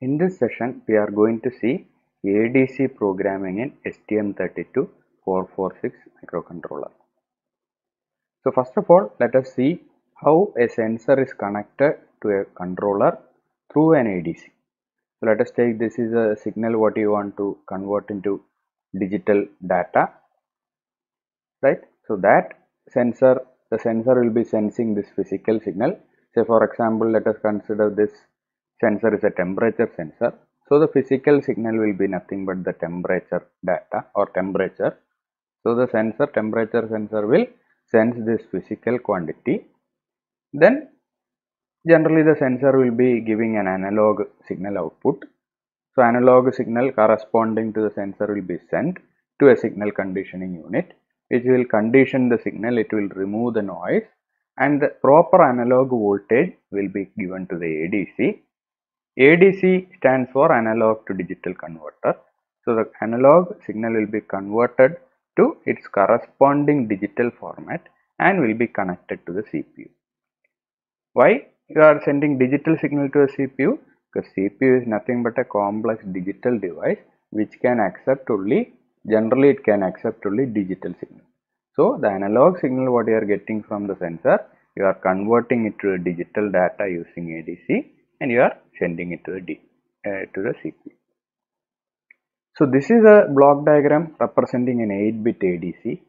In this session, we are going to see ADC programming in STM32 446 microcontroller. So first of all, let us see how a sensor is connected to a controller through an ADC. So let us take this is a signal what you want to convert into digital data, right? So that sensor, the sensor will be sensing this physical signal. Say for example, let us consider this sensor is a temperature sensor. So the physical signal will be nothing but the temperature data or temperature. So the sensor temperature sensor will sense this physical quantity. Then generally the sensor will be giving an analog signal output. So analog signal corresponding to the sensor will be sent to a signal conditioning unit which will condition the signal, it will remove the noise and the proper analog voltage will be given to the ADC ADC stands for analog to digital converter. So the analog signal will be converted to its corresponding digital format and will be connected to the CPU. Why you are sending digital signal to a CPU? Because CPU is nothing but a complex digital device which can accept only, generally it can accept only digital signal. So the analog signal what you are getting from the sensor, you are converting it to digital data using ADC and you are sending it to the, D, uh, to the CPU. So this is a block diagram representing an 8-bit ADC,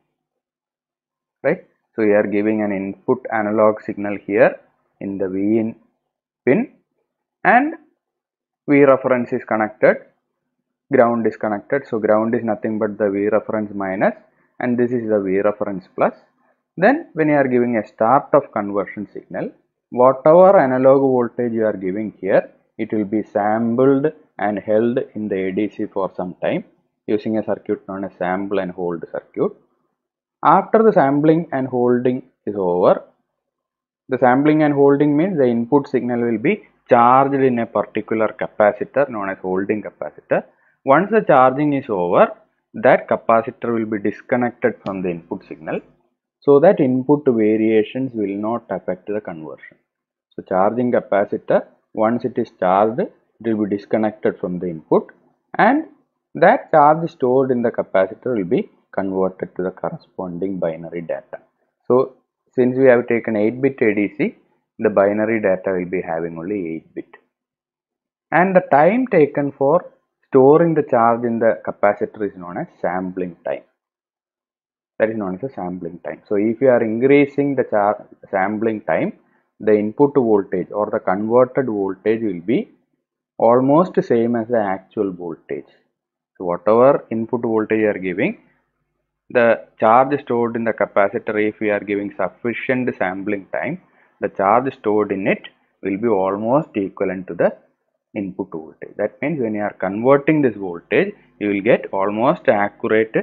right? So we are giving an input analog signal here in the Vin pin and V reference is connected, ground is connected. So ground is nothing but the V reference minus and this is the V reference plus. Then when you are giving a start of conversion signal, whatever analog voltage you are giving here, it will be sampled and held in the ADC for some time using a circuit known as sample and hold circuit. After the sampling and holding is over, the sampling and holding means the input signal will be charged in a particular capacitor known as holding capacitor. Once the charging is over, that capacitor will be disconnected from the input signal so that input variations will not affect the conversion. So charging capacitor once it is charged it will be disconnected from the input and that charge stored in the capacitor will be converted to the corresponding binary data. So since we have taken 8 bit ADC the binary data will be having only 8 bit and the time taken for storing the charge in the capacitor is known as sampling time that is known as a sampling time. So if you are increasing the charge sampling time the input voltage or the converted voltage will be almost same as the actual voltage. So whatever input voltage you are giving, the charge stored in the capacitor if we are giving sufficient sampling time, the charge stored in it will be almost equivalent to the input voltage. That means when you are converting this voltage, you will get almost accurate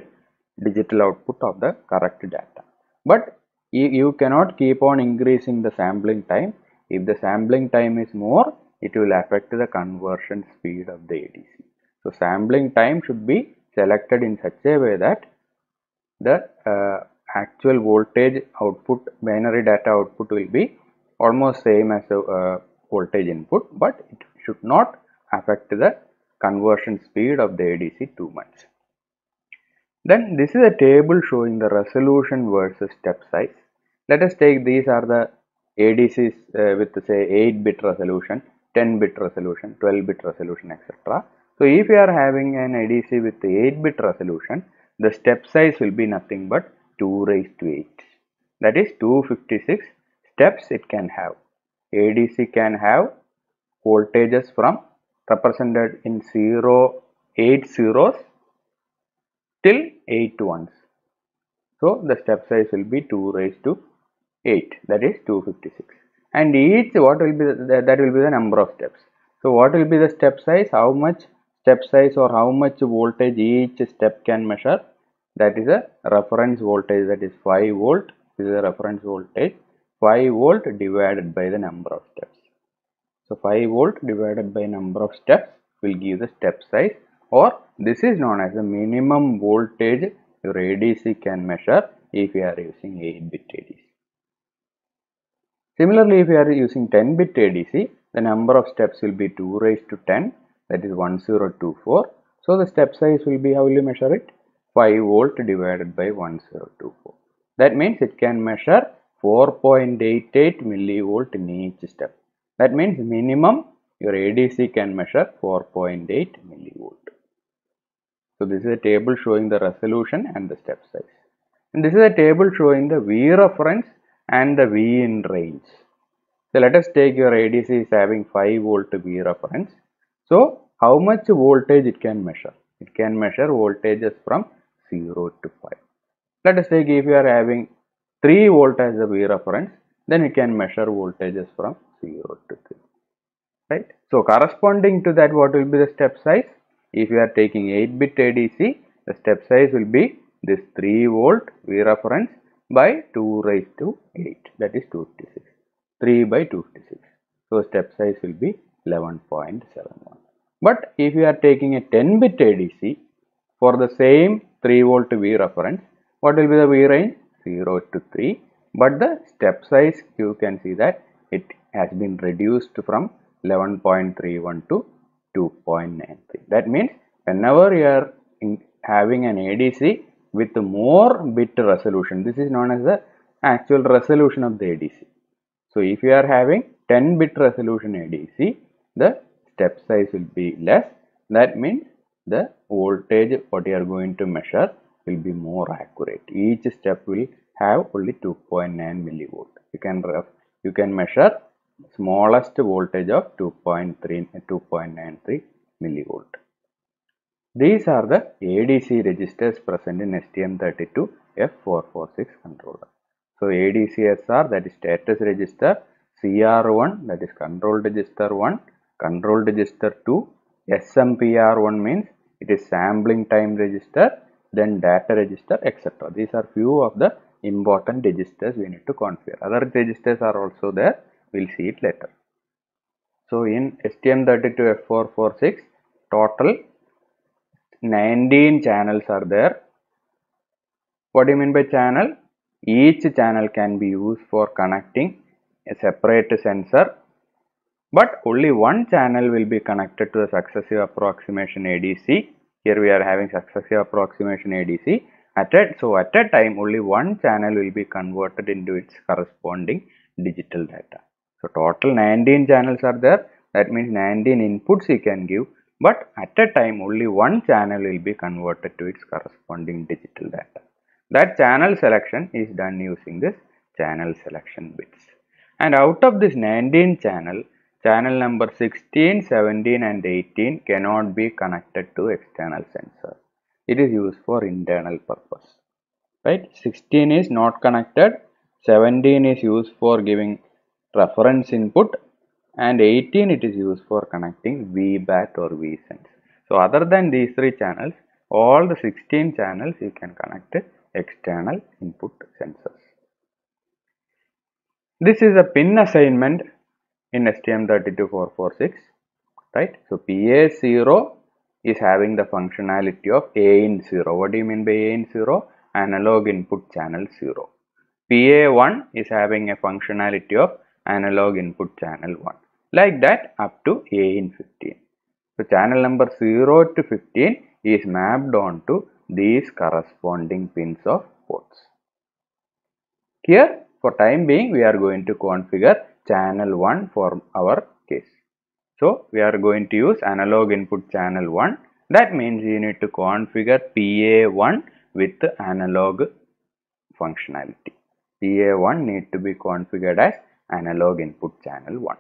digital output of the correct data. But you cannot keep on increasing the sampling time. If the sampling time is more, it will affect the conversion speed of the ADC. So sampling time should be selected in such a way that the uh, actual voltage output, binary data output will be almost same as the uh, voltage input, but it should not affect the conversion speed of the ADC too much. Then this is a table showing the resolution versus step size. Let us take these are the ADCs uh, with say 8 bit resolution, 10 bit resolution, 12 bit resolution etc. So if you are having an ADC with 8 bit resolution, the step size will be nothing but 2 raised to 8. That is 256 steps it can have. ADC can have voltages from represented in 0, 8 zeros till 8 ones. So the step size will be 2 raised to 8 that is 256 and each what will be the, that will be the number of steps. So what will be the step size how much step size or how much voltage each step can measure that is a reference voltage that is 5 volt this is a reference voltage 5 volt divided by the number of steps. So 5 volt divided by number of steps will give the step size or this is known as the minimum voltage your ADC can measure if you are using 8 bit ADC. Similarly, if you are using 10 bit ADC, the number of steps will be 2 raised to 10 that is 1024. So the step size will be how will you measure it? 5 volt divided by 1024. That means it can measure 4.88 millivolt in each step. That means minimum your ADC can measure 4.8 millivolt. So this is a table showing the resolution and the step size. And this is a table showing the V reference and the V in range. So let us take your ADC is having 5 volt V reference. So how much voltage it can measure? It can measure voltages from 0 to 5. Let us take if you are having 3 volt as a V reference, then it can measure voltages from 0 to 3. Right. So corresponding to that, what will be the step size? If you are taking 8 bit ADC, the step size will be this 3 volt V reference by 2 raised to 8 that is 256. 3 by 256. So step size will be 11.71. But if you are taking a 10 bit ADC for the same 3 volt V reference, what will be the V range? 0 to 3. But the step size you can see that it has been reduced from 11.31 to 2.93. That means whenever you are having an ADC with more bit resolution, this is known as the actual resolution of the ADC. So if you are having 10 bit resolution ADC, the step size will be less. That means the voltage what you are going to measure will be more accurate. Each step will have only 2.9 millivolt. You can you can measure smallest voltage of 2.3 2.93 millivolt. These are the ADC registers present in STM32F446 controller. So ADCSR that is status register, CR1 that is control register 1, control register 2, SMPR1 means it is sampling time register, then data register etc. These are few of the important registers we need to configure. Other registers are also there, we will see it later. So in STM32F446 total 19 channels are there. What do you mean by channel? Each channel can be used for connecting a separate sensor but only one channel will be connected to the successive approximation ADC. Here we are having successive approximation ADC. At a, so at a time only one channel will be converted into its corresponding digital data. So total 19 channels are there. That means 19 inputs you can give but at a time only one channel will be converted to its corresponding digital data. That channel selection is done using this channel selection bits. And out of this 19 channel, channel number 16, 17 and 18 cannot be connected to external sensor. It is used for internal purpose. Right? 16 is not connected, 17 is used for giving reference input and 18 it is used for connecting VBAT or VSense. So other than these three channels, all the 16 channels you can connect external input sensors. This is a pin assignment in STM32446, right? So PA0 is having the functionality of A in 0. What do you mean by A in 0? Analog input channel 0. PA1 is having a functionality of analog input channel 1 like that up to A in 15. So channel number 0 to 15 is mapped onto these corresponding pins of ports. Here for time being we are going to configure channel 1 for our case. So we are going to use analog input channel 1 that means you need to configure PA1 with analog functionality. PA1 need to be configured as analog input channel 1.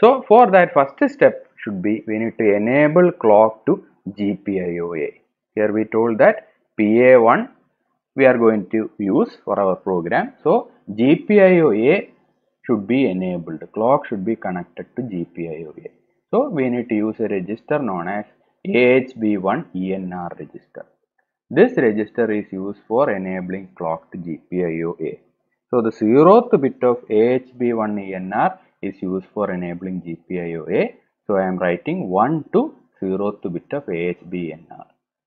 So for that first step should be we need to enable clock to GPIOA. Here we told that PA1 we are going to use for our program. So GPIOA should be enabled. Clock should be connected to GPIOA. So we need to use a register known as AHB1 ENR register. This register is used for enabling clock to GPIOA. So the zeroth bit of AHB1 ENR is used for enabling GPIOA. So I am writing 1 to 0th bit of AHBNR.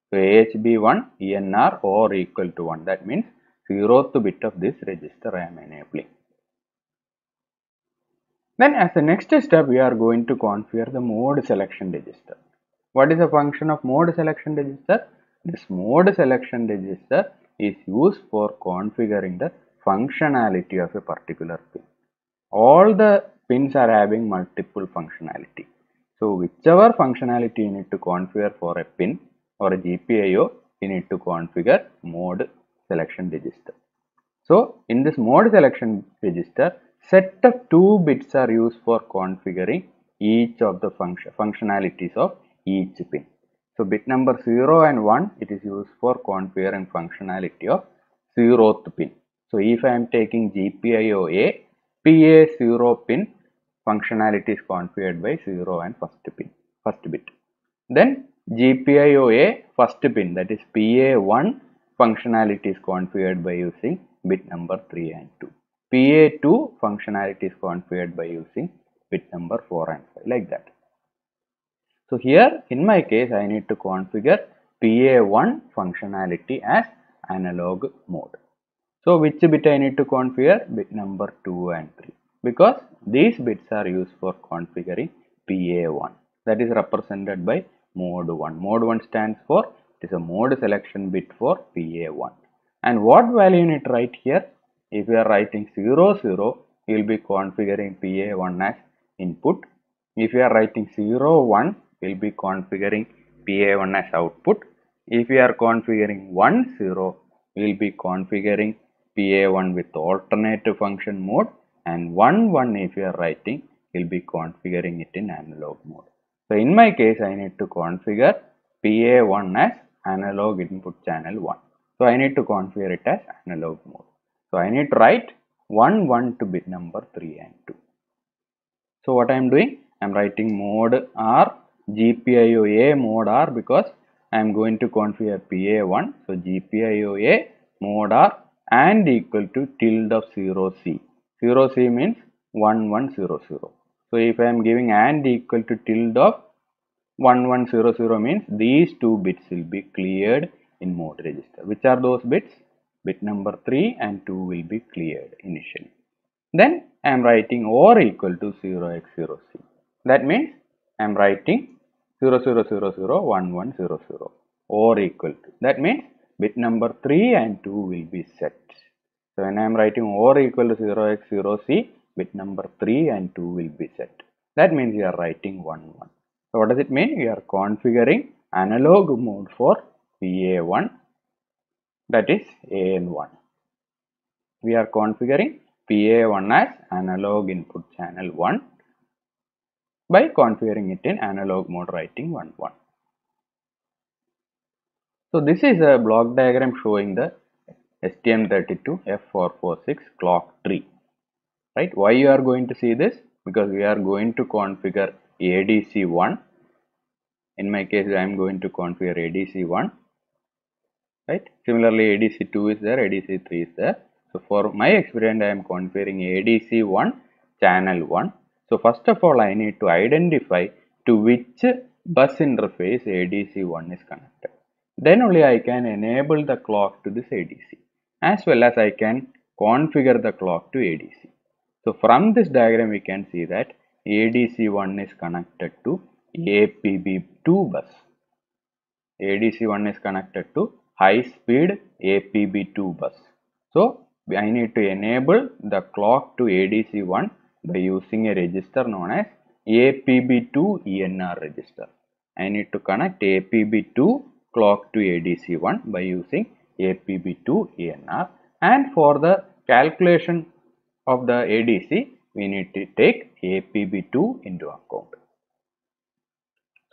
So AHB1 ENR or equal to 1 that means 0th bit of this register I am enabling. Then as the next step, we are going to configure the mode selection register. What is the function of mode selection register? This mode selection register is used for configuring the functionality of a particular pin. All the pins are having multiple functionality. So whichever functionality you need to configure for a pin or a GPIO, you need to configure mode selection register. So in this mode selection register, set of two bits are used for configuring each of the function functionalities of each pin. So bit number 0 and 1 it is used for configuring functionality of 0th pin. So if I am taking GPIO A, PA0 pin functionality is configured by 0 and first pin, first bit. Then GPIOA first pin that is PA1 functionality is configured by using bit number 3 and 2. PA2 functionality is configured by using bit number 4 and 5 like that. So here in my case I need to configure PA1 functionality as analog mode. So which bit I need to configure? Bit number 2 and 3 because these bits are used for configuring PA1 that is represented by mode 1. Mode 1 stands for it is a mode selection bit for PA1 and what value you need to write here? If you are writing 0 0 you will be configuring PA1 as input. If you are writing 0 1 you will be configuring PA1 as output. If you are configuring 1 0, we will be configuring PA1 with alternative function mode and 1 1 if you are writing, you'll be configuring it in analog mode. So in my case, I need to configure PA1 as analog input channel 1. So I need to configure it as analog mode. So I need to write 1 1 to bit number 3 and 2. So what I am doing? I am writing mode R GPIO A mode R because I am going to configure PA1. So GPIO A mode R and equal to tilde of 0C. 0C means 1100. So if I am giving and equal to tilde of 1100 means these two bits will be cleared in mode register. Which are those bits? Bit number 3 and 2 will be cleared initially. Then I am writing or equal to 0x0c. That means I am writing 0 0 0 0 1 1 0 0 or equal to that means bit number 3 and 2 will be set so when I am writing or equal to 0 x 0 c bit number 3 and 2 will be set. That means you are writing 1 1 so what does it mean? We are configuring analog mode for PA1 that is AN1 we are configuring PA1 as analog input channel 1 by configuring it in analog mode writing 1 1. So this is a block diagram showing the STM32 F446 clock tree. Right? Why you are going to see this? Because we are going to configure ADC1. In my case, I am going to configure ADC1. Right? Similarly, ADC2 is there, ADC3 is there. So for my experience, I am configuring ADC1 channel 1 so first of all, I need to identify to which bus interface ADC1 is connected. Then only I can enable the clock to this ADC as well as I can configure the clock to ADC. So from this diagram we can see that ADC1 is connected to APB2 bus. ADC1 is connected to high speed APB2 bus. So I need to enable the clock to ADC1 by using a register known as APB2 ENR register. I need to connect APB2 clock to ADC1 by using APB2 ENR and for the calculation of the ADC we need to take APB2 into account.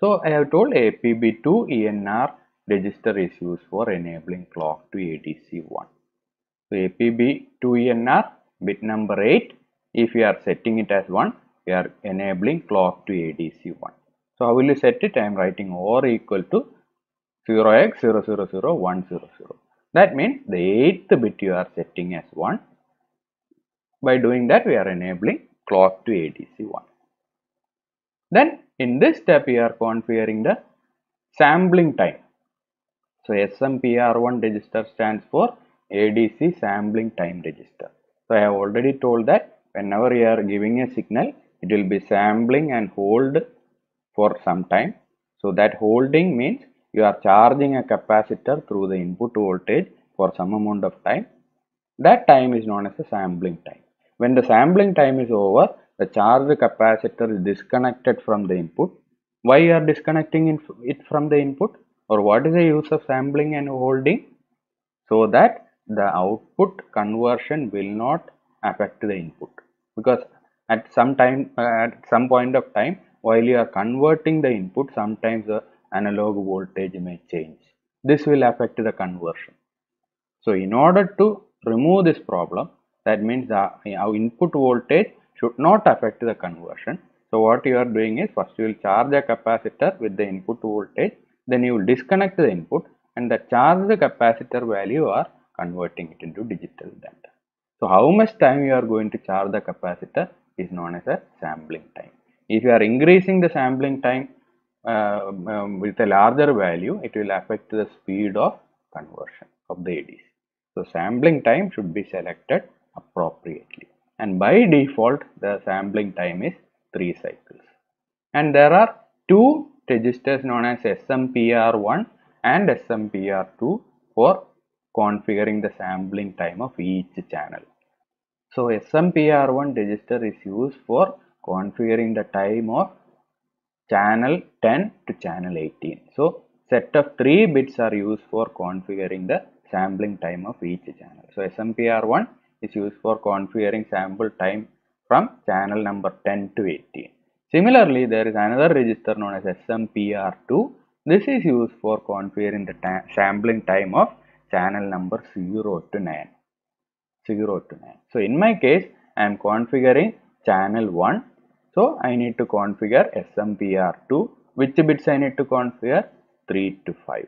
So I have told APB2 ENR register is used for enabling clock to ADC1. So APB2 ENR bit number 8 if you are setting it as 1 we are enabling clock to ADC1 so how will you set it? I am writing or equal to 0x000100 that means the 8th bit you are setting as 1 by doing that we are enabling clock to ADC1 then in this step we are configuring the sampling time. So SMPR1 register stands for ADC sampling time register. So I have already told that whenever you are giving a signal it will be sampling and hold for some time. So that holding means you are charging a capacitor through the input voltage for some amount of time. That time is known as the sampling time. When the sampling time is over the charged capacitor is disconnected from the input. Why you are disconnecting it from the input? Or what is the use of sampling and holding? So that the output conversion will not affect the input. Because at some time at some point of time while you are converting the input sometimes the analog voltage may change this will affect the conversion so in order to remove this problem that means the our input voltage should not affect the conversion so what you are doing is first you will charge a capacitor with the input voltage then you will disconnect the input and the charged capacitor value are converting it into digital data. So how much time you are going to charge the capacitor is known as a sampling time. If you are increasing the sampling time uh, um, with a larger value, it will affect the speed of conversion of the ADC. So sampling time should be selected appropriately. And by default, the sampling time is 3 cycles. And there are two registers known as SMPR1 and SMPR2 for configuring the sampling time of each channel. So SMPR1 register is used for configuring the time of channel 10 to channel 18. So set of 3 bits are used for configuring the sampling time of each channel. So SMPR1 is used for configuring sample time from channel number 10 to 18. Similarly, there is another register known as SMPR2. This is used for configuring the sampling time of channel number 0 to 9. 0 to 9. So in my case, I am configuring channel 1. So I need to configure SMPR2. Which bits I need to configure? 3 to 5.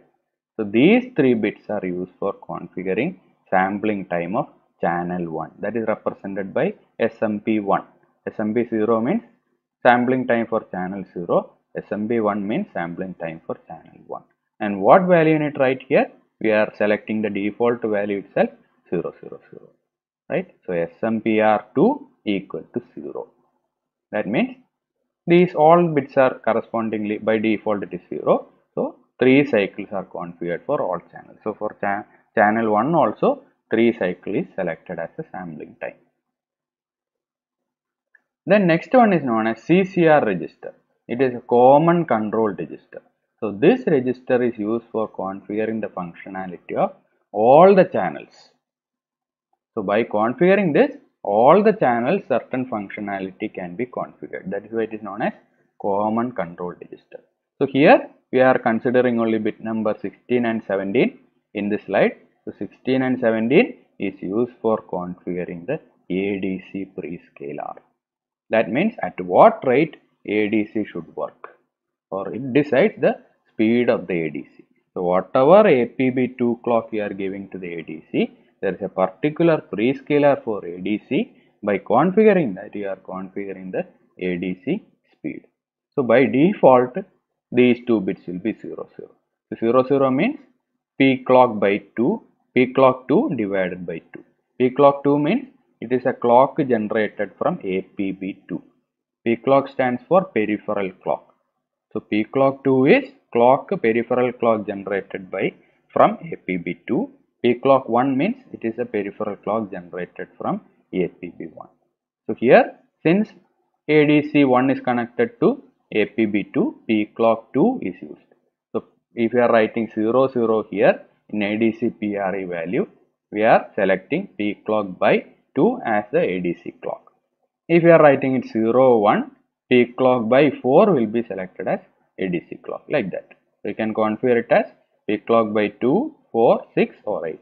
So these three bits are used for configuring sampling time of channel 1 that is represented by SMP1. SMP0 means sampling time for channel 0. SMP1 means sampling time for channel 1. And what value in it right here? We are selecting the default value itself 000 right. So SMPR2 equal to 0. That means these all bits are correspondingly by default it is 0. So 3 cycles are configured for all channels. So for cha channel 1 also 3 cycle is selected as a sampling time. Then next one is known as CCR register. It is a common control register. So this register is used for configuring the functionality of all the channels. So by configuring this, all the channels certain functionality can be configured. That is why it is known as common control register. So here we are considering only bit number 16 and 17 in this slide. So 16 and 17 is used for configuring the ADC prescaler. That means at what rate ADC should work or it decides the speed of the ADC. So whatever APB2 clock we are giving to the ADC, there is a particular prescaler for ADC. By configuring that, you are configuring the ADC speed. So by default, these two bits will be 00. So 00 means P clock by 2, P clock 2 divided by 2. P clock 2 means it is a clock generated from APB2. P clock stands for peripheral clock. So P clock 2 is clock peripheral clock generated by from APB2. P clock 1 means it is a peripheral clock generated from APB1. So here since ADC 1 is connected to APB2, P clock 2 is used. So if you are writing 0 0 here in ADC PRE value, we are selecting P clock by 2 as the ADC clock. If you are writing it 0 1, P clock by 4 will be selected as ADC clock like that. So you can configure it as P clock by 2, 4, 6 or 8.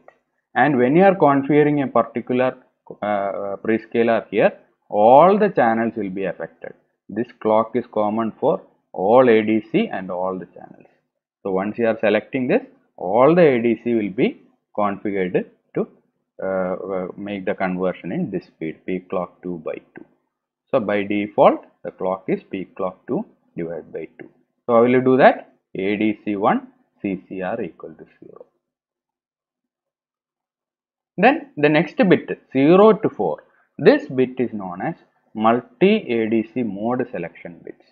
And when you are configuring a particular uh, prescaler here, all the channels will be affected. This clock is common for all ADC and all the channels. So once you are selecting this, all the ADC will be configured to uh, make the conversion in this speed P clock 2 by 2. So by default the clock is P clock 2 divided by 2. So how will you do that? ADC1 CCR equal to 0. Then the next bit 0 to 4. This bit is known as multi ADC mode selection bits.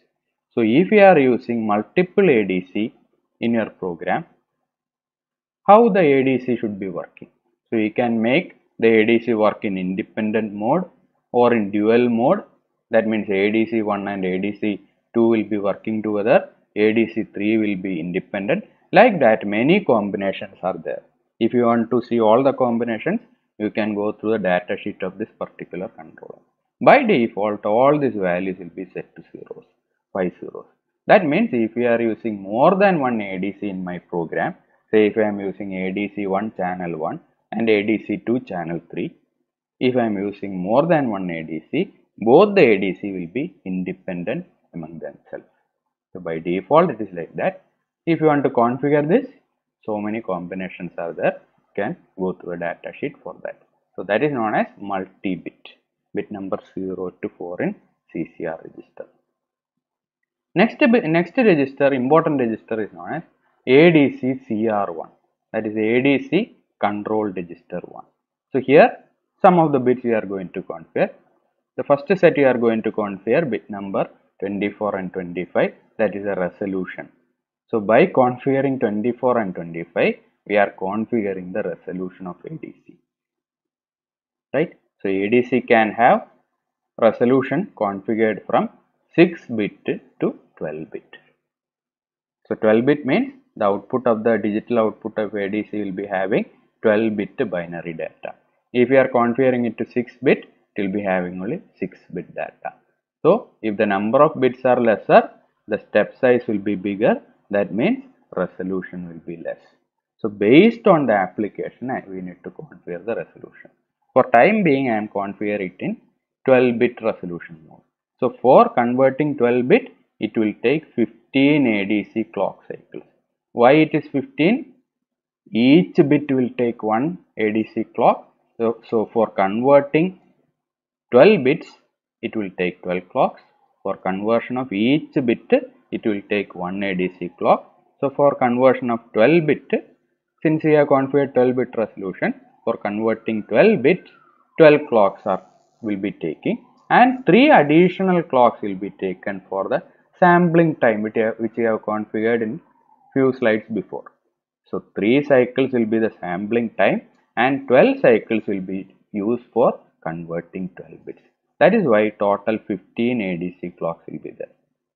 So if you are using multiple ADC in your program, how the ADC should be working? So you can make the ADC work in independent mode or in dual mode. That means ADC 1 and ADC 2 will be working together, ADC 3 will be independent. Like that, many combinations are there. If you want to see all the combinations, you can go through the data sheet of this particular controller. By default, all these values will be set to zeros, 5 zeros. That means if we are using more than one ADC in my program, say if I am using ADC 1 channel 1 and ADC 2 channel 3, if I am using more than one ADC, both the ADC will be independent among themselves. So by default, it is like that. If you want to configure this, so many combinations are there. You can go through a data sheet for that. So that is known as multi-bit, bit number 0 to 4 in CCR register. Next, next register, important register is known as ADC CR1. That is ADC control register 1. So here some of the bits we are going to configure. The first set you are going to configure bit number 24 and 25 that is a resolution. So by configuring 24 and 25 we are configuring the resolution of ADC. Right. So ADC can have resolution configured from 6 bit to 12 bit. So 12 bit means the output of the digital output of ADC will be having 12 bit binary data. If you are configuring it to 6 bit, it will be having only 6 bit data. So if the number of bits are lesser, the step size will be bigger. That means resolution will be less. So based on the application, we need to configure the resolution. For time being, I am configuring it in 12 bit resolution mode. So for converting 12 bit, it will take 15 ADC clock cycles. Why it is 15? Each bit will take one ADC clock. So, so for converting 12 bits, it will take 12 clocks. For conversion of each bit, it will take one ADC clock. So for conversion of 12 bit, since we have configured 12 bit resolution, for converting 12 bits, 12 clocks are will be taking and three additional clocks will be taken for the sampling time which we have configured in few slides before. So 3 cycles will be the sampling time and 12 cycles will be used for converting 12 bits. That is why total 15 ADC clocks will be there.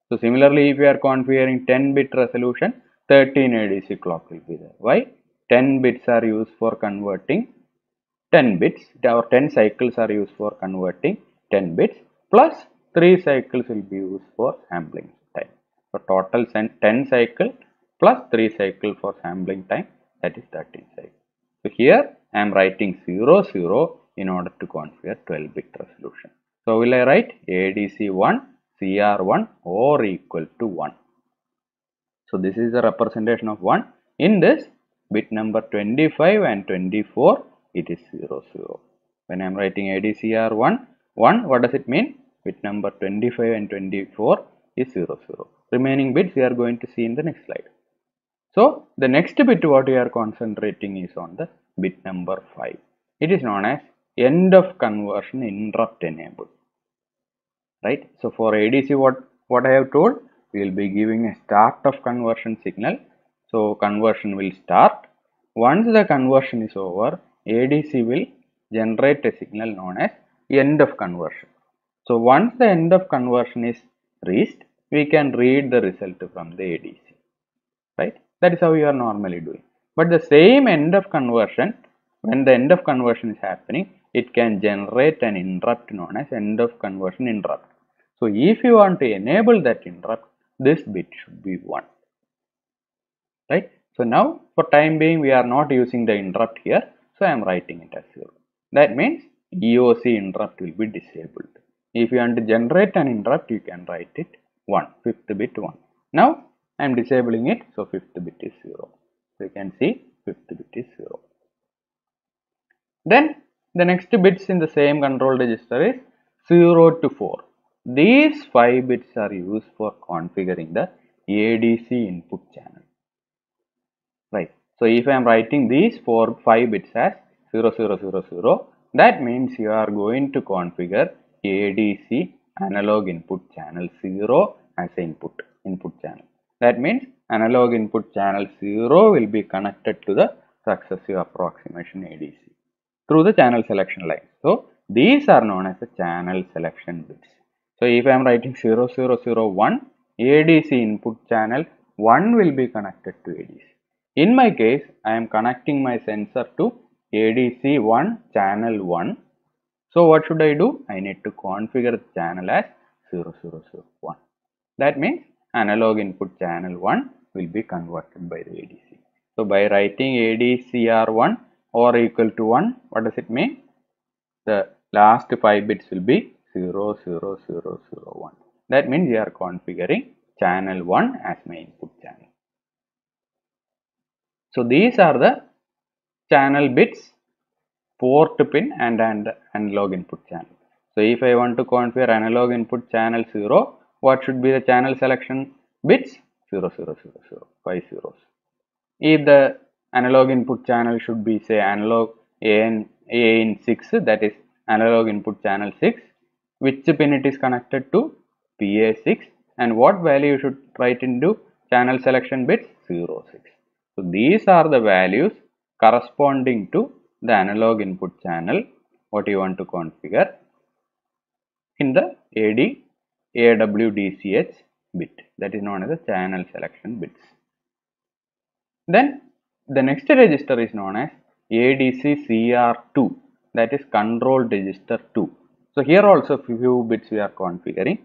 So similarly if we are configuring 10 bit resolution 13 ADC clock will be there. Why? 10 bits are used for converting 10 bits or 10 cycles are used for converting 10 bits plus 3 cycles will be used for sampling time. So total 10 cycle plus 3 cycle for sampling time that is 13 cycle. So here I am writing 0 0 in order to configure 12 bit resolution. So will I write ADC1 CR1 or equal to 1. So this is the representation of 1. In this bit number 25 and 24 it is 0 0. When I am writing ADCR1 1 what does it mean? Bit number 25 and 24 is 0 0. Remaining bits we are going to see in the next slide. So the next bit what we are concentrating is on the bit number 5. It is known as end of conversion interrupt enabled. Right. So for ADC what, what I have told we will be giving a start of conversion signal. So conversion will start. Once the conversion is over ADC will generate a signal known as end of conversion. So once the end of conversion is reached, we can read the result from the ADC, right? That is how we are normally doing. But the same end of conversion, when the end of conversion is happening, it can generate an interrupt known as end of conversion interrupt. So if you want to enable that interrupt, this bit should be 1, right? So now for time being, we are not using the interrupt here. So I am writing it as 0. That means EOC interrupt will be disabled. If you want to generate an interrupt, you can write it 1, fifth bit 1. Now I am disabling it, so fifth bit is 0. So you can see fifth bit is 0. Then the next bits in the same control register is 0 to 4. These 5 bits are used for configuring the ADC input channel. Right. So if I am writing these 4 5 bits as 0 0 0 0 that means you are going to configure ADC analog input channel 0 as a input input channel. That means analog input channel 0 will be connected to the successive approximation ADC through the channel selection line. So these are known as the channel selection bits. So if I am writing 0001 ADC input channel 1 will be connected to ADC. In my case I am connecting my sensor to ADC 1 channel 1. So what should I do? I need to configure the channel as 0001. That means analog input channel 1 will be converted by the ADC. So by writing ADCR1 or equal to 1, what does it mean? The last 5 bits will be 0 0 0 0 00001. That means we are configuring channel 1 as my input channel. So these are the channel bits, port pin and, and analog input channel. So if I want to configure analog input channel 0, what should be the channel selection bits? 0, 0, 0, 0, 5 zeros. If the analog input channel should be say analog AN, A in 6 that is analog input channel 6 which pin it is connected to PA6 and what value you should write into channel selection bits 0, 6. So these are the values corresponding to the analog input channel what you want to configure in the AD AWDCH bit that is known as the channel selection bits. Then the next register is known as ADC CR2 that is control register 2. So here also few bits we are configuring.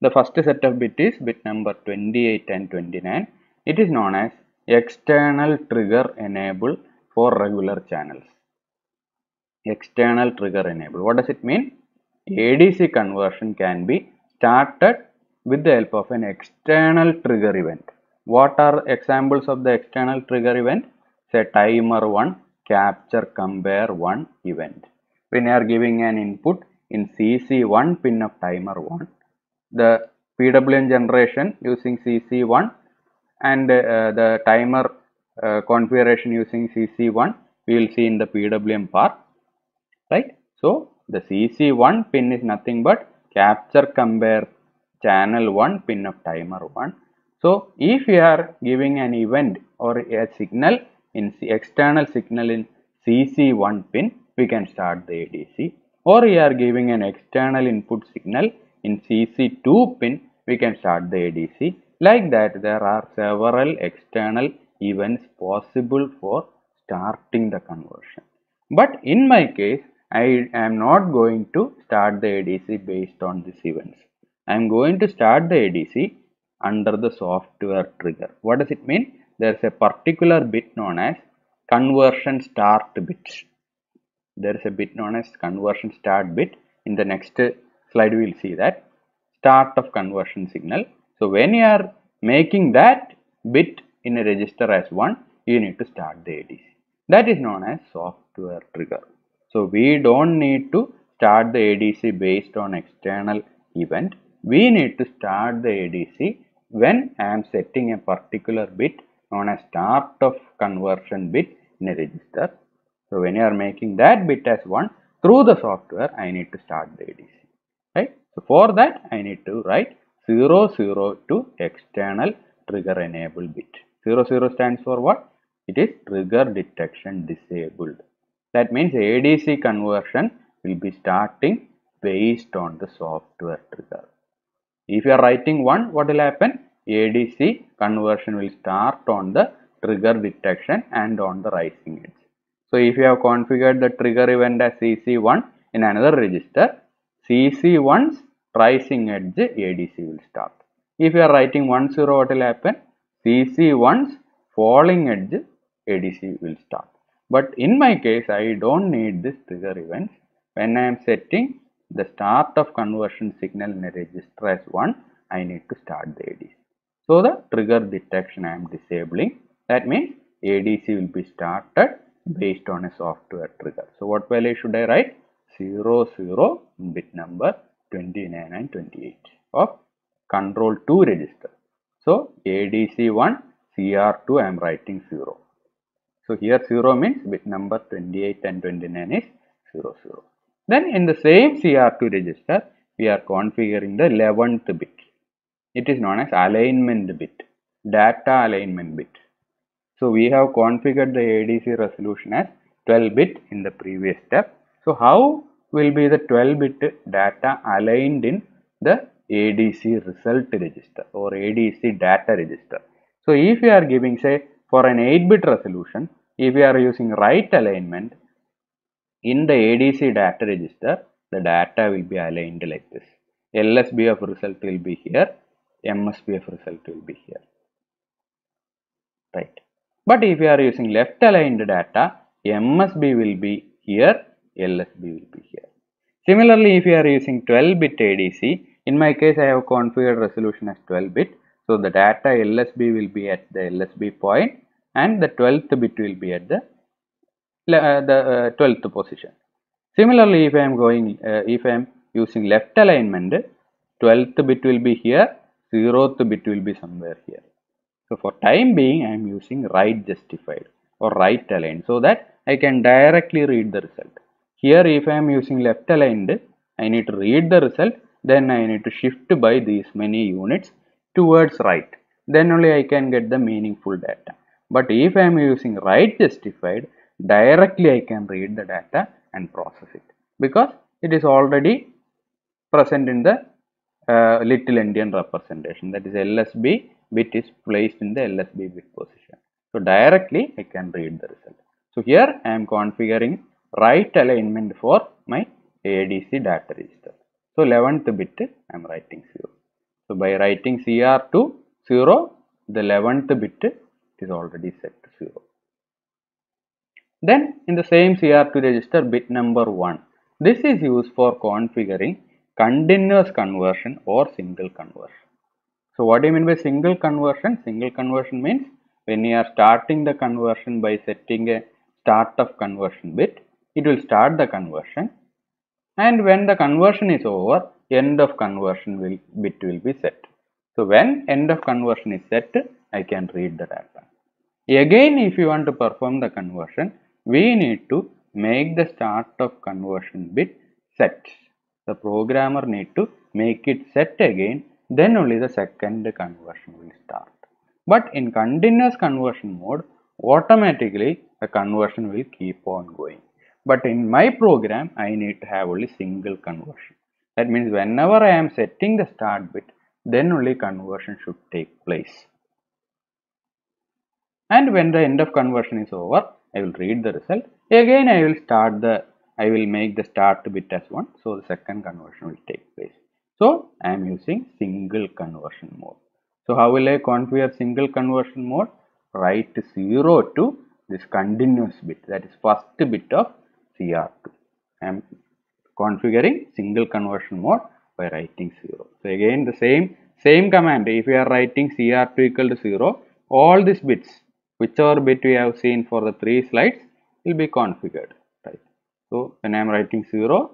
The first set of bit is bit number 28 and 29. It is known as external trigger enable for regular channels. External trigger enable. What does it mean? ADC conversion can be started with the help of an external trigger event. What are examples of the external trigger event? Say timer 1, capture compare 1 event. When you are giving an input in CC1 pin of timer 1, the PWM generation using CC1 and uh, the timer uh, configuration using CC1 we will see in the PWM part right. So, the CC1 pin is nothing but capture compare channel 1 pin of timer 1. So, if you are giving an event or a signal in external signal in CC1 pin we can start the ADC or we are giving an external input signal in CC2 pin we can start the ADC like that there are several external events possible for starting the conversion. But in my case I am not going to start the ADC based on these events. I am going to start the ADC under the software trigger. What does it mean? There is a particular bit known as conversion start bit. There is a bit known as conversion start bit. In the next slide we will see that start of conversion signal. So when you are making that bit in a register as 1, you need to start the ADC. That is known as software trigger. So we don't need to start the ADC based on external event. We need to start the ADC when I am setting a particular bit known as start of conversion bit in a register. So when you are making that bit as 1 through the software I need to start the ADC right. So for that I need to write 00 to external trigger enable bit. 00 stands for what? It is trigger detection disabled. That means ADC conversion will be starting based on the software trigger. If you are writing 1, what will happen? ADC conversion will start on the trigger detection and on the rising edge. So if you have configured the trigger event as CC1 in another register, CC1's rising edge ADC will start. If you are writing 10 what will happen? CC1's falling edge ADC will start. But in my case I don't need this trigger events. When I am setting the start of conversion signal in a register as 1, I need to start the ADC. So the trigger detection I am disabling. That means ADC will be started based on a software trigger. So what value should I write? 0, 0 bit number 29 and 28 of control 2 register. So ADC1 CR2 I am writing 0. So here 0 means bit number 28 and 29 is 0 0. Then in the same CR2 register we are configuring the 11th bit. It is known as alignment bit, data alignment bit. So we have configured the ADC resolution as 12 bit in the previous step. So how will be the 12 bit data aligned in the ADC result register or ADC data register. So if you are giving say for an 8 bit resolution, if you are using right alignment in the ADC data register, the data will be aligned like this. LSB of result will be here, MSB of result will be here. Right. But if you are using left aligned data, MSB will be here, LSB will be here. Similarly, if you are using 12 bit ADC, in my case I have configured resolution as 12 bit. So the data LSB will be at the LSB point and the 12th bit will be at the uh, the uh, 12th position. Similarly, if I am going, uh, if I am using left alignment, 12th bit will be here, 0th bit will be somewhere here. So for time being, I am using right justified or right aligned so that I can directly read the result. Here, if I am using left aligned, I need to read the result, then I need to shift by these many units towards right. Then only I can get the meaningful data. But if I am using right justified, directly I can read the data and process it because it is already present in the uh, little endian representation that is LSB bit is placed in the LSB bit position. So directly I can read the result. So here I am configuring right alignment for my ADC data register. So 11th bit I am writing 0. So by writing CR to 0 the 11th bit is already set to 0. Then in the same CR2 register bit number 1. This is used for configuring continuous conversion or single conversion. So what do you mean by single conversion? Single conversion means when you are starting the conversion by setting a start of conversion bit, it will start the conversion and when the conversion is over, end of conversion will, bit will be set. So when end of conversion is set, I can read the data. Again, if you want to perform the conversion, we need to make the start of conversion bit set. The programmer need to make it set again, then only the second conversion will start. But in continuous conversion mode, automatically the conversion will keep on going. But in my program, I need to have only single conversion. That means whenever I am setting the start bit, then only conversion should take place. And when the end of conversion is over, I will read the result. Again, I will start the, I will make the start bit as 1. So, the second conversion will take place. So, I am using single conversion mode. So, how will I configure single conversion mode? Write 0 to this continuous bit that is first bit of CR2. I am configuring single conversion mode by writing 0. So, again the same same command if you are writing CR2 equal to 0 all these bits whichever bit we have seen for the three slides will be configured. So, when I am writing 0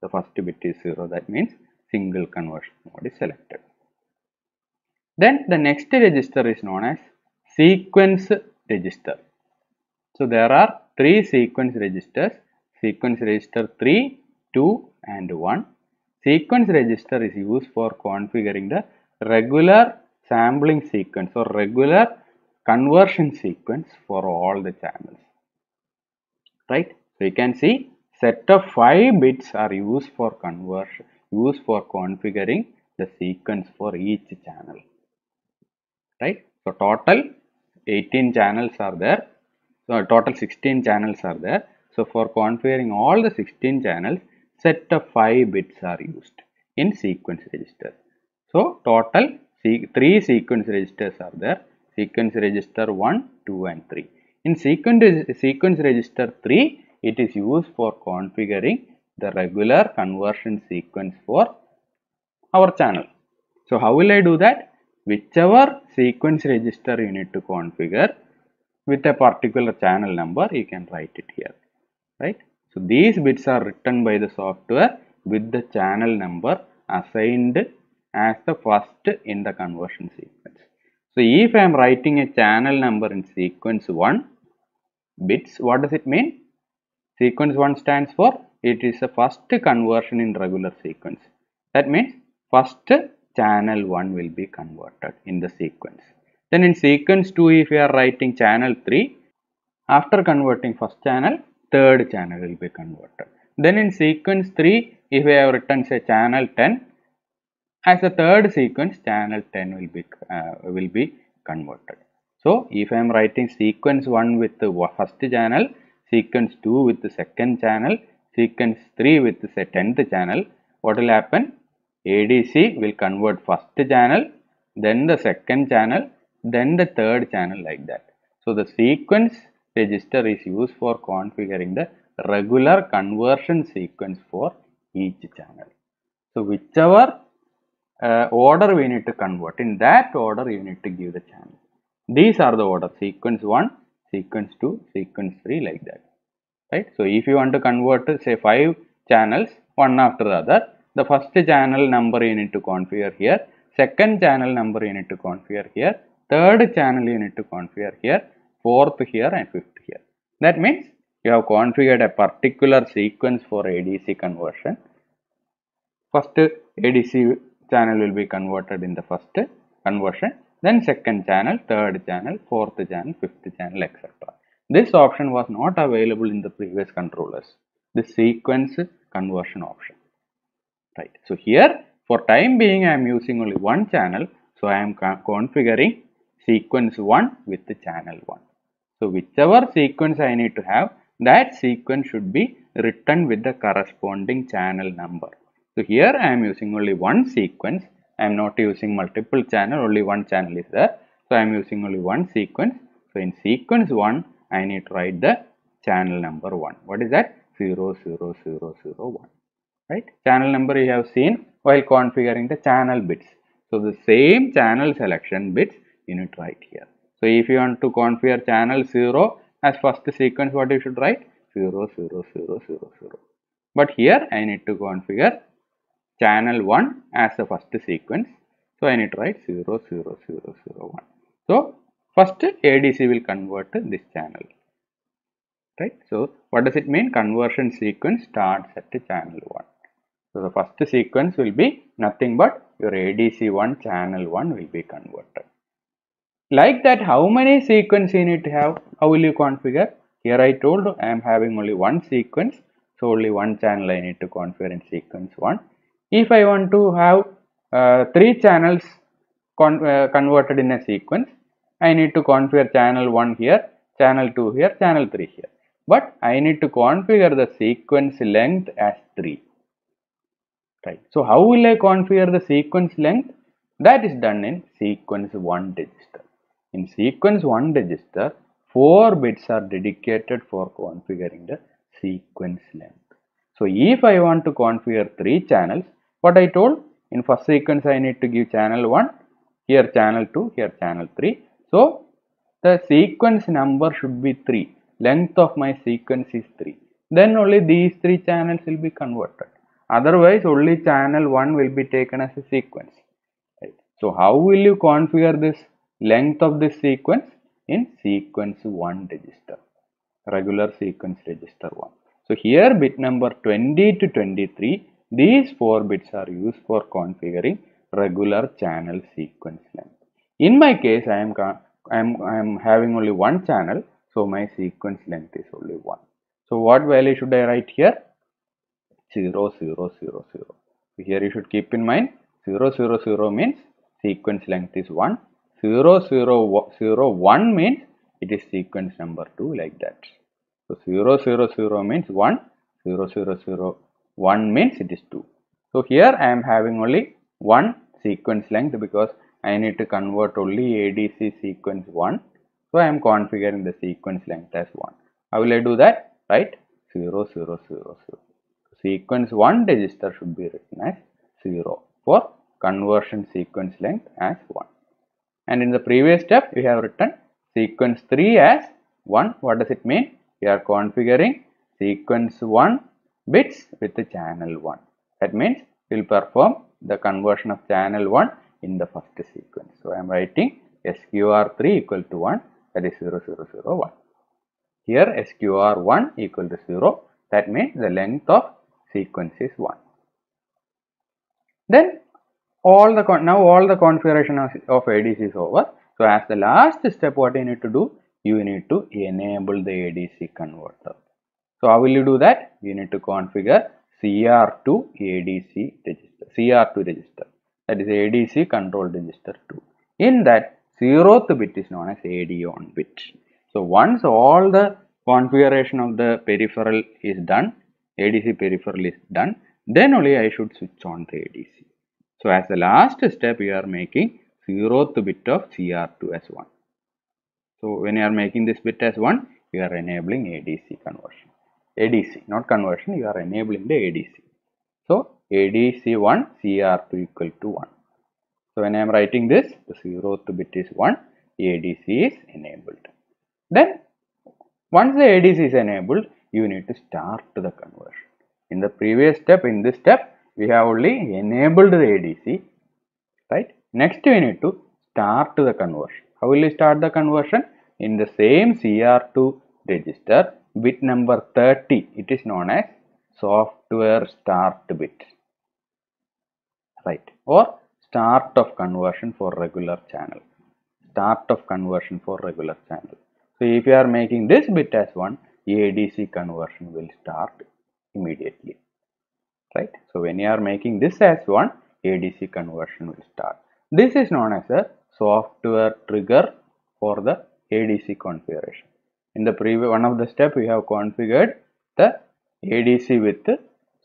the first bit is 0 that means single conversion mode is selected. Then the next register is known as sequence register. So, there are three sequence registers sequence register 3, 2 and 1. Sequence register is used for configuring the regular sampling sequence or regular conversion sequence for all the channels. Right. So, you can see set of 5 bits are used for conversion, used for configuring the sequence for each channel. Right. So, total 18 channels are there. So, total 16 channels are there. So, for configuring all the 16 channels, set of 5 bits are used in sequence register. So, total 3 sequence registers are there, sequence register 1, 2 and 3. In sequence, sequence register 3, it is used for configuring the regular conversion sequence for our channel. So, how will I do that? Whichever sequence register you need to configure with a particular channel number, you can write it here right. So, these bits are written by the software with the channel number assigned as the first in the conversion sequence. So, if I am writing a channel number in sequence 1 bits, what does it mean? Sequence 1 stands for it is the first conversion in regular sequence. That means first channel 1 will be converted in the sequence. Then in sequence 2 if we are writing channel 3 after converting first channel third channel will be converted. Then in sequence 3 if we have written say channel 10 as a third sequence channel 10 will be uh, will be converted. So if I am writing sequence 1 with the first channel, sequence 2 with the second channel, sequence 3 with the 10th channel, what will happen? ADC will convert first channel, then the second channel, then the third channel like that. So the sequence register is used for configuring the regular conversion sequence for each channel. So whichever uh, order we need to convert, in that order you need to give the channel. These are the order sequence 1, sequence 2, sequence 3 like that. Right. So if you want to convert say 5 channels one after the other, the first channel number you need to configure here, second channel number you need to configure here, third channel you need to configure here, fourth here and fifth here. That means you have configured a particular sequence for ADC conversion. First ADC channel will be converted in the first conversion, then second channel, third channel, fourth channel, fifth channel, etc. This option was not available in the previous controllers, the sequence conversion option. Right. So here for time being I am using only one channel, so I am configuring sequence 1 with the channel 1. So whichever sequence I need to have, that sequence should be written with the corresponding channel number. So here I am using only one sequence. I am not using multiple channel, only one channel is there. So I am using only one sequence. So in sequence 1, I need to write the channel number 1. What is that? 0, 0, 0, 0, 00001. Right? Channel number you have seen while configuring the channel bits. So the same channel selection bits you need to write here. So if you want to configure channel 0 as first sequence, what you should write? 0, 0, 0, 0, 0. But here I need to configure channel 1 as the first sequence. So I need to write 0, 0, 0, 0, 1. So first ADC will convert this channel. Right. So what does it mean? Conversion sequence starts at channel 1. So the first sequence will be nothing but your ADC1 channel 1 will be converted. Like that, how many sequence you need to have? How will you configure? Here I told I am having only one sequence. So only one channel I need to configure in sequence 1. If I want to have uh, three channels con uh, converted in a sequence, I need to configure channel 1 here, channel 2 here, channel 3 here. But I need to configure the sequence length as 3. Right. So how will I configure the sequence length? That is done in sequence 1 register. In sequence 1 register, 4 bits are dedicated for configuring the sequence length. So if I want to configure 3 channels, what I told in first sequence I need to give channel 1, here channel 2, here channel 3. So the sequence number should be 3, length of my sequence is 3. Then only these 3 channels will be converted. Otherwise only channel 1 will be taken as a sequence. Right. So how will you configure this length of this sequence? In sequence 1 register, regular sequence register 1. So here bit number 20 to 23 these 4 bits are used for configuring regular channel sequence length. In my case, I am, I am, I am having only one channel, so my sequence length is only 1. So what value should I write here? 0, 0, 0, 0. So here you should keep in mind 0, 0, 0 means sequence length is 1. 0, 0, 0, 1 means it is sequence number 2 like that. So 0, 0, 0 means 1, 0, 0, 0, 1 means it is 2. So here I am having only one sequence length because I need to convert only ADC sequence 1. So I am configuring the sequence length as 1. How will I do that? Right? 0, 0, 0, 0. Sequence 1 register should be written as 0 for conversion sequence length as 1. And in the previous step, we have written sequence 3 as 1. What does it mean? We are configuring sequence 1 bits with the channel 1. That means we will perform the conversion of channel 1 in the first sequence. So, I am writing SQR3 equal to 1 that is 0001. Here SQR1 equal to 0 that means the length of sequence is 1. Then all the now all the configuration of, of ADC is over. So as the last step what you need to do, you need to enable the ADC converter. So how will you do that? You need to configure CR2 ADC register, CR2 register that is ADC control register 2. In that zeroth bit is known as AD on bit. So once all the configuration of the peripheral is done, ADC peripheral is done, then only I should switch on the ADC. So as the last step we are making zeroth bit of CR2 as 1. So when you are making this bit as 1, you are enabling ADC conversion. ADC, not conversion, you are enabling the ADC. So ADC1 CR2 equal to 1. So when I am writing this, the zeroth bit is 1, ADC is enabled. Then once the ADC is enabled, you need to start the conversion. In the previous step, in this step, we have only enabled the ADC, right? Next we need to start the conversion. How will you start the conversion? In the same CR2 register, bit number 30, it is known as software start bit, right? Or start of conversion for regular channel, start of conversion for regular channel. So if you are making this bit as 1, ADC conversion will start immediately, right? So when you are making this as 1, ADC conversion will start. This is known as a software trigger for the ADC configuration. In the previous one of the step we have configured the ADC with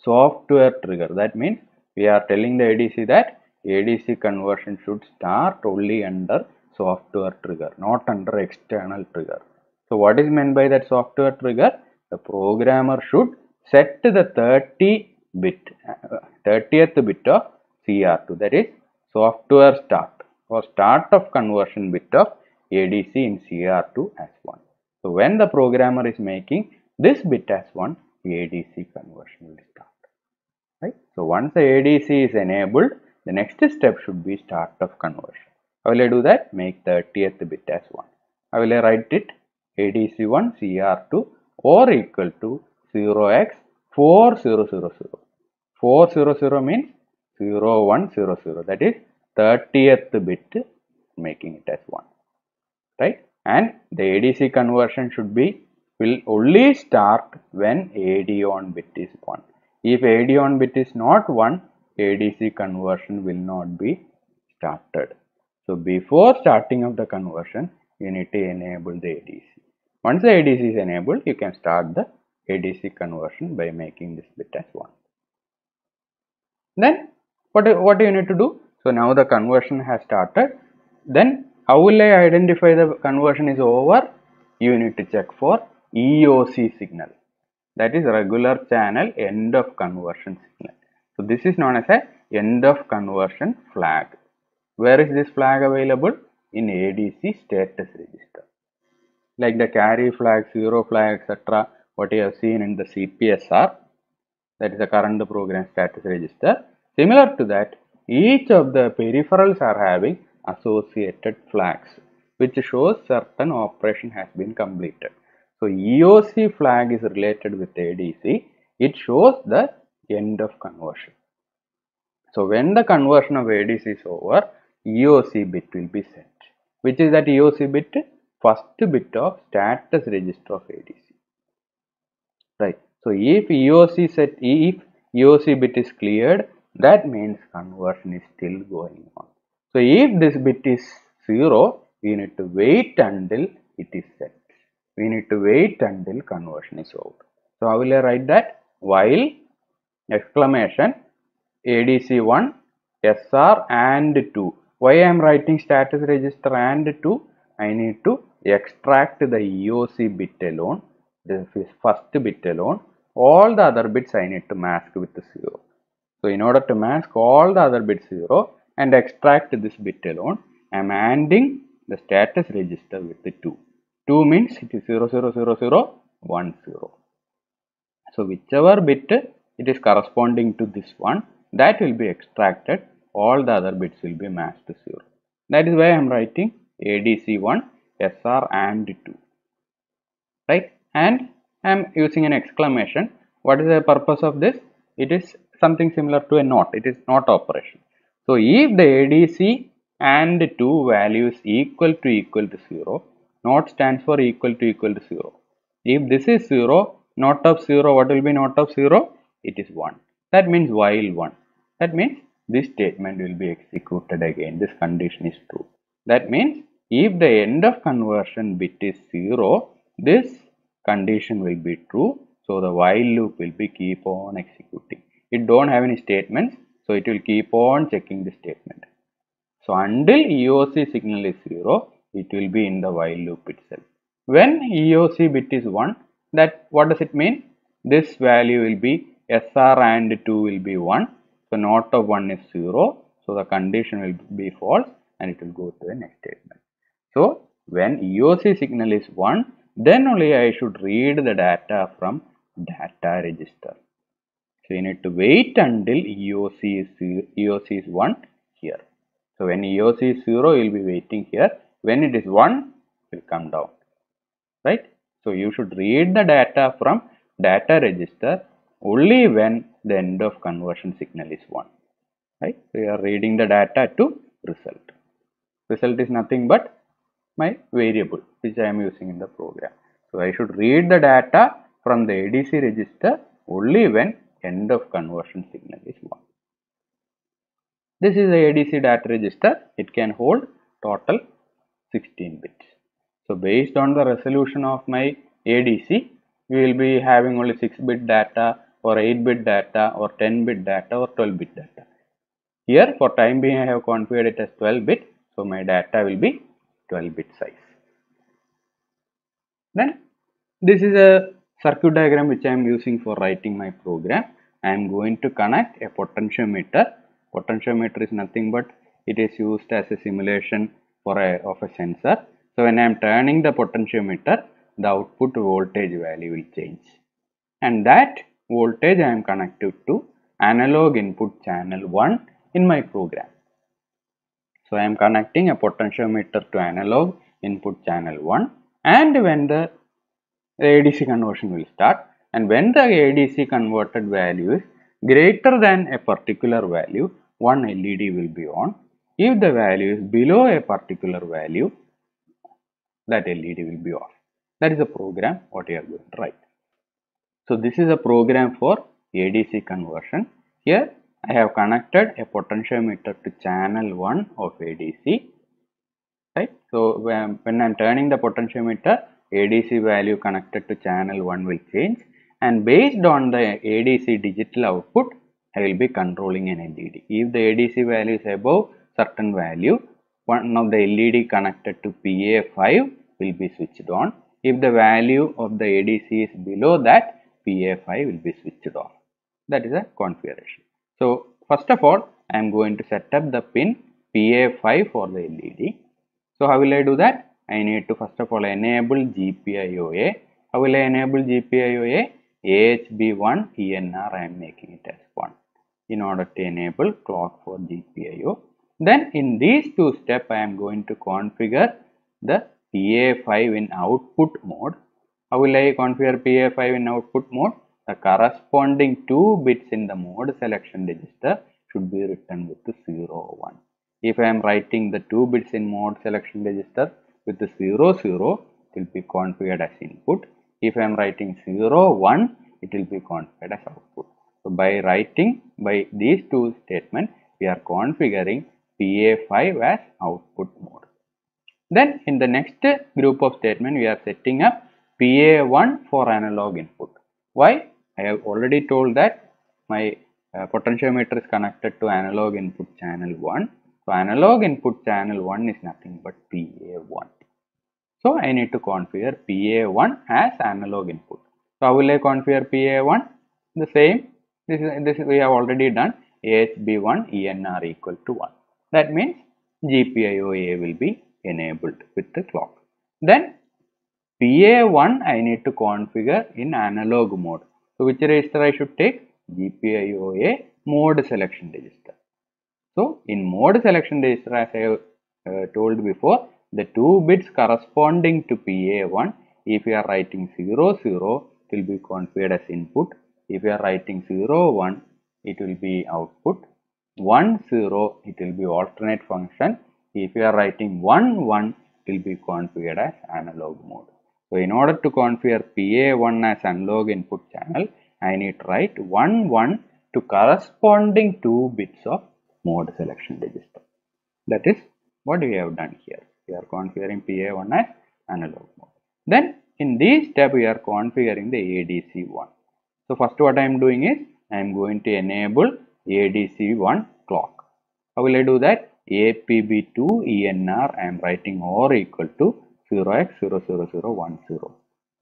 software trigger. That means we are telling the ADC that ADC conversion should start only under software trigger, not under external trigger. So what is meant by that software trigger? The programmer should set the 30 bit, uh, 30th bit of CR2 that is software start or start of conversion bit of ADC in CR2 as 1. So when the programmer is making this bit as 1, ADC conversion will start. Right? So once the ADC is enabled, the next step should be start of conversion. How will I do that? Make 30th bit as 1. How will I write it? ADC1 CR2 or equal to 0x 4000. 400 means 0100 that is 30th bit making it as 1 right and the ADC conversion should be will only start when AD on bit is 1 if AD on bit is not 1 ADC conversion will not be started so before starting of the conversion you need to enable the ADC once the ADC is enabled you can start the ADC conversion by making this bit as 1 then what, what do you need to do? So now the conversion has started. Then how will I identify the conversion is over? You need to check for EOC signal. That is regular channel end of conversion signal. So this is known as a end of conversion flag. Where is this flag available? In ADC status register. Like the carry flag, zero flag, etc. What you have seen in the CPSR that is the current program status register. Similar to that, each of the peripherals are having associated flags which shows certain operation has been completed. So EOC flag is related with ADC, it shows the end of conversion. So when the conversion of ADC is over, EOC bit will be set. Which is that EOC bit? First bit of status register of ADC. Right. So if EOC set if EOC bit is cleared, that means conversion is still going on. So if this bit is 0, we need to wait until it is set. We need to wait until conversion is over. So how will I write that? While exclamation ADC1 SR and 2. Why I am writing status register and 2? I need to extract the EOC bit alone, the first bit alone all the other bits I need to mask with 0. So in order to mask all the other bits 0 and extract this bit alone, I am adding the status register with the 2. 2 means it is 0, 0, 0, 0, 1, 0. So whichever bit it is corresponding to this one, that will be extracted, all the other bits will be masked to 0. That is why I am writing ADC1, SR and 2. Right? And I am using an exclamation. What is the purpose of this? It is something similar to a NOT. It is NOT operation. So if the ADC and two values equal to equal to 0, NOT stands for equal to equal to 0. If this is 0, NOT of 0, what will be NOT of 0? It is 1. That means while 1. That means this statement will be executed again. This condition is true. That means if the end of conversion bit is 0, this condition will be true. So the while loop will be keep on executing. It don't have any statements. So it will keep on checking the statement. So until EOC signal is 0, it will be in the while loop itself. When EOC bit is 1, that what does it mean? This value will be SR and 2 will be 1. So not of 1 is 0. So the condition will be false and it will go to the next statement. So when EOC signal is 1, then only I should read the data from data register. So you need to wait until EOC is EOC is 1 here. So when EOC is 0, you will be waiting here. When it is 1, it will come down. Right? So you should read the data from data register only when the end of conversion signal is 1. Right? So you are reading the data to result. Result is nothing but my variable which I am using in the program. So I should read the data from the ADC register only when end of conversion signal is 1. This is the ADC data register. It can hold total 16 bits. So based on the resolution of my ADC, we will be having only 6 bit data or 8 bit data or 10 bit data or 12 bit data. Here for time being I have configured it as 12 bit. So my data will be 12 bit size. Then this is a circuit diagram which I am using for writing my program. I am going to connect a potentiometer. Potentiometer is nothing but it is used as a simulation for a of a sensor. So when I am turning the potentiometer, the output voltage value will change. And that voltage I am connected to analog input channel 1 in my program. So I am connecting a potentiometer to analog input channel 1 and when the ADC conversion will start and when the ADC converted value is greater than a particular value one LED will be on. If the value is below a particular value that LED will be off. That is a program what you are going to write. So this is a program for ADC conversion. Here I have connected a potentiometer to channel 1 of ADC. Right. So when, when I am turning the potentiometer, ADC value connected to channel 1 will change and based on the ADC digital output, I will be controlling an LED. If the ADC value is above certain value, one of the LED connected to PA5 will be switched on. If the value of the ADC is below that, PA5 will be switched off. That is a configuration. So first of all, I am going to set up the pin PA5 for the LED. So how will I do that? I need to first of all enable GPIOA. How will I enable GPIOA? AHB1 ENR I am making it as 1 in order to enable clock for GPIO. Then in these two steps I am going to configure the PA5 in output mode. How will I configure PA5 in output mode? The corresponding two bits in the mode selection register should be written with 0 1. If I am writing the two bits in mode selection register with 0 0 it will be configured as input. If I am writing 0 1 it will be configured as output. So by writing by these two statements we are configuring PA5 as output mode. Then in the next group of statement we are setting up PA1 for analog input. Why? I have already told that my uh, potentiometer is connected to analog input channel 1. So analog input channel 1 is nothing but PA1. So I need to configure PA1 as analog input. So how will I configure PA1? The same. This is this we have already done. AHB1 ENR equal to 1. That means GPIOA will be enabled with the clock. Then PA1 I need to configure in analog mode. So which register I should take? GPIOA mode selection register. So in mode selection register as I uh, told before the two bits corresponding to PA1 if you are writing 0 0 will be configured as input. If you are writing 0 1 it will be output. 1 0 it will be alternate function. If you are writing 1 1 it will be configured as analog mode. So in order to configure PA1 as analog input channel I need to write 1 1 to corresponding 2 bits of mode selection register that is what we have done here we are configuring PA1 as analog mode then in this step we are configuring the ADC1 so first what I am doing is I am going to enable ADC1 clock. How will I do that? APB2 ENR I am writing or equal to 0x00010.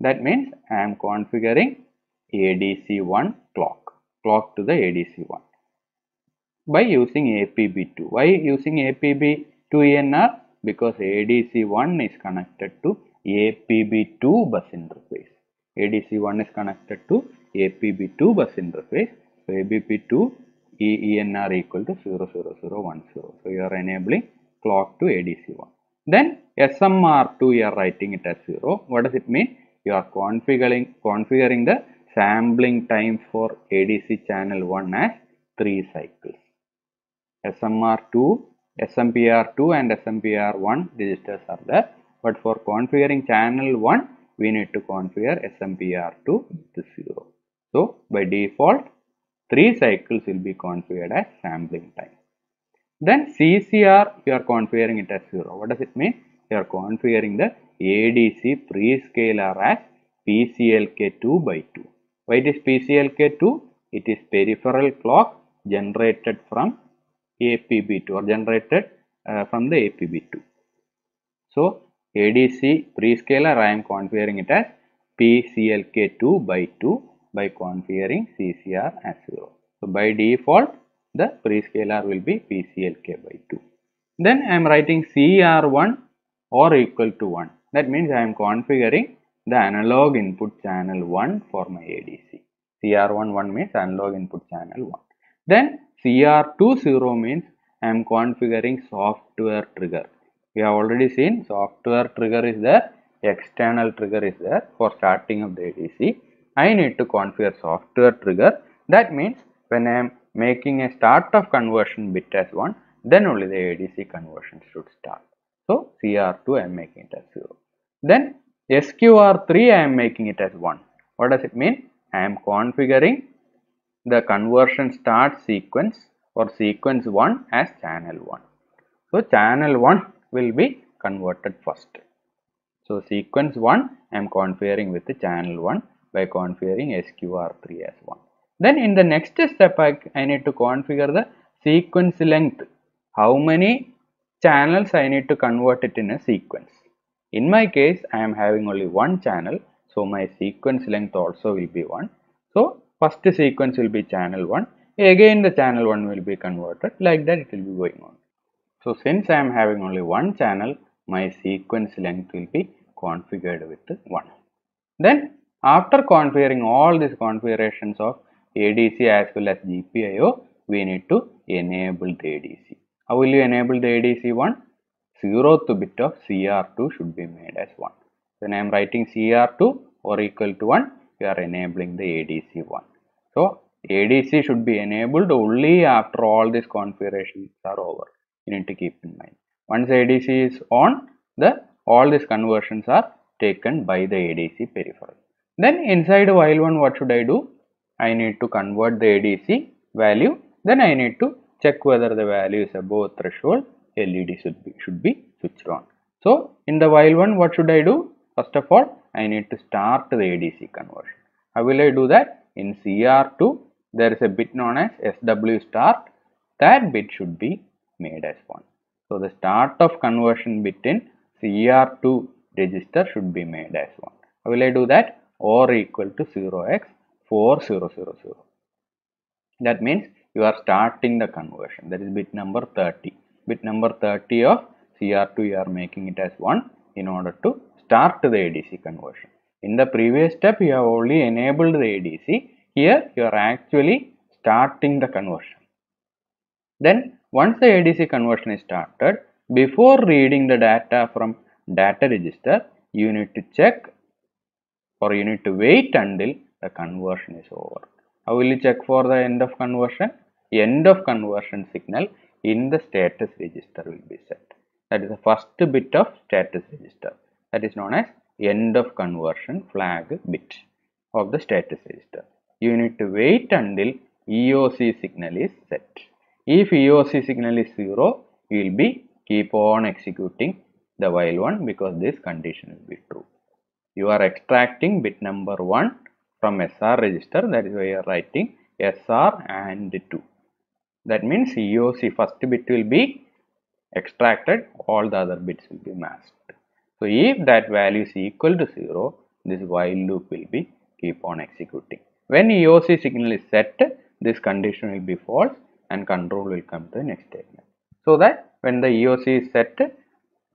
That means I am configuring ADC1 clock, clock to the ADC1 by using APB2. Why using APB2 ENR? Because ADC1 is connected to APB2 bus interface. ADC1 is connected to APB2 bus interface. So APB2 ENR equal to 00010. So you are enabling clock to ADC1. Then SMR2 you are writing it as 0. What does it mean? You are configuring configuring the sampling time for ADC channel 1 as 3 cycles. SMR2, SMPR2 and SMPR1 registers are there. But for configuring channel 1, we need to configure SMPR2 to 0. So by default, 3 cycles will be configured as sampling time. Then CCR, you are configuring it as 0. What does it mean? You are configuring the ADC prescaler as PCLK2 by 2. Why it is PCLK2? It is peripheral clock generated from APB2 or generated uh, from the APB2. So ADC prescaler I am configuring it as PCLK2 by 2 by configuring CCR as 0. So by default the prescaler will be PCLK by 2. Then I am writing CR1 or equal to 1. That means I am configuring the analog input channel 1 for my ADC. CR1 1 means analog input channel 1. Then CR2 0 means I am configuring software trigger. We have already seen software trigger is there, external trigger is there for starting of the ADC. I need to configure software trigger. That means when I am making a start of conversion bit as 1, then only the ADC conversion should start. So CR2 I am making it as 0. Then SQR3 I am making it as 1. What does it mean? I am configuring the conversion start sequence or sequence 1 as channel 1. So channel 1 will be converted first. So sequence 1 I am configuring with the channel 1 by configuring SQR3 as 1. Then in the next step I, I need to configure the sequence length. How many channels I need to convert it in a sequence. In my case I am having only one channel so my sequence length also will be 1. So first sequence will be channel 1 again the channel 1 will be converted like that it will be going on. So since I am having only one channel my sequence length will be configured with 1. Then after configuring all these configurations of ADC as well as GPIO we need to enable the ADC. How will you enable the ADC 1? 0th bit of CR2 should be made as 1. When I am writing CR2 or equal to 1 we are enabling the ADC 1. So ADC should be enabled only after all these configurations are over. You need to keep in mind. Once ADC is on, the all these conversions are taken by the ADC peripheral. Then inside while one what should I do? I need to convert the ADC value. Then I need to check whether the value is above threshold. LED should be should be switched on. So in the while one what should I do? First of all I need to start the ADC conversion. How will I do that? In CR2 there is a bit known as SW start. That bit should be made as 1. So the start of conversion bit in CR2 register should be made as 1. How will I do that? Or equal to 0x4000. That means you are starting the conversion. That is bit number 30. Bit number 30 of CR2 you are making it as 1 in order to start the ADC conversion. In the previous step you have only enabled the ADC. Here you are actually starting the conversion. Then once the ADC conversion is started, before reading the data from data register, you need to check or you need to wait until the conversion is over. How will you check for the end of conversion? End of conversion signal in the status register will be set. That is the first bit of status register. That is known as end of conversion flag bit of the status register. You need to wait until EOC signal is set. If EOC signal is 0, you will be keep on executing the while one because this condition will be true. You are extracting bit number 1 from SR register that is why you are writing SR and 2. That means EOC first bit will be extracted all the other bits will be masked. So if that value is equal to 0 this while loop will be keep on executing. When EOC signal is set this condition will be false and control will come to the next statement. So that when the EOC is set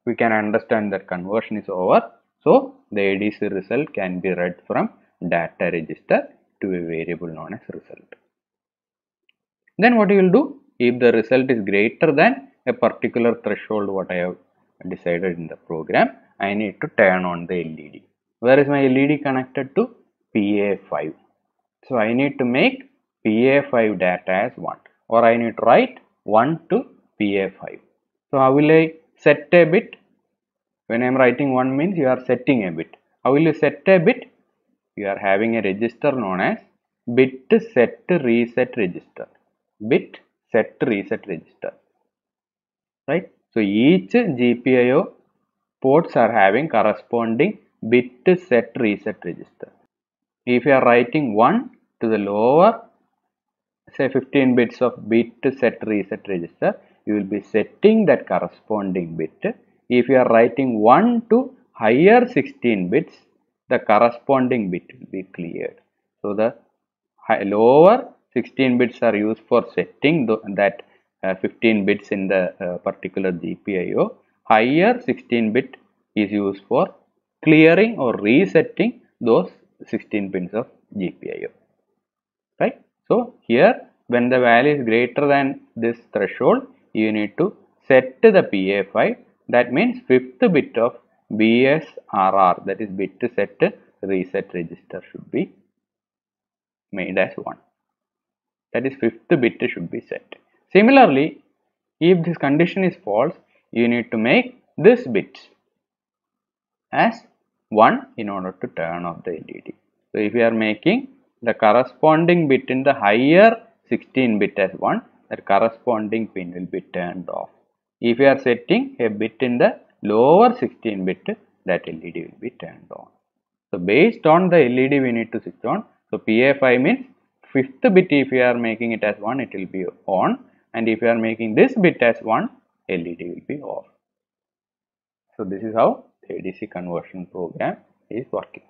we can understand that conversion is over. So the ADC result can be read from data register to a variable known as result. Then what you will do if the result is greater than a particular threshold what I have decided in the program I need to turn on the LED. Where is my LED connected to? PA5. So I need to make PA5 data as 1 or I need to write 1 to PA5. So how will I set a bit? When I am writing 1 means you are setting a bit. How will you set a bit? You are having a register known as bit set reset register. Bit set reset register. Right. So each GPIO ports are having corresponding bit set reset register. If you are writing 1 to the lower say 15 bits of bit set reset register you will be setting that corresponding bit. If you are writing 1 to higher 16 bits the corresponding bit will be cleared. So the lower 16 bits are used for setting the, that uh, 15 bits in the uh, particular GPIO higher 16 bit is used for clearing or resetting those 16 pins of GPIO right? So here when the value is greater than this threshold you need to set the PA5 that means fifth bit of BSRR that is bit set reset register should be made as 1 that is fifth bit should be set. Similarly if this condition is false you need to make this bit as 1 in order to turn off the LED. So if you are making the corresponding bit in the higher 16 bit as 1 that corresponding pin will be turned off. If you are setting a bit in the lower 16 bit that LED will be turned on. So based on the LED we need to switch on. So PA5 means fifth bit if you are making it as 1 it will be on and if you are making this bit as 1 LED will be off. So this is how ADC conversion program is working.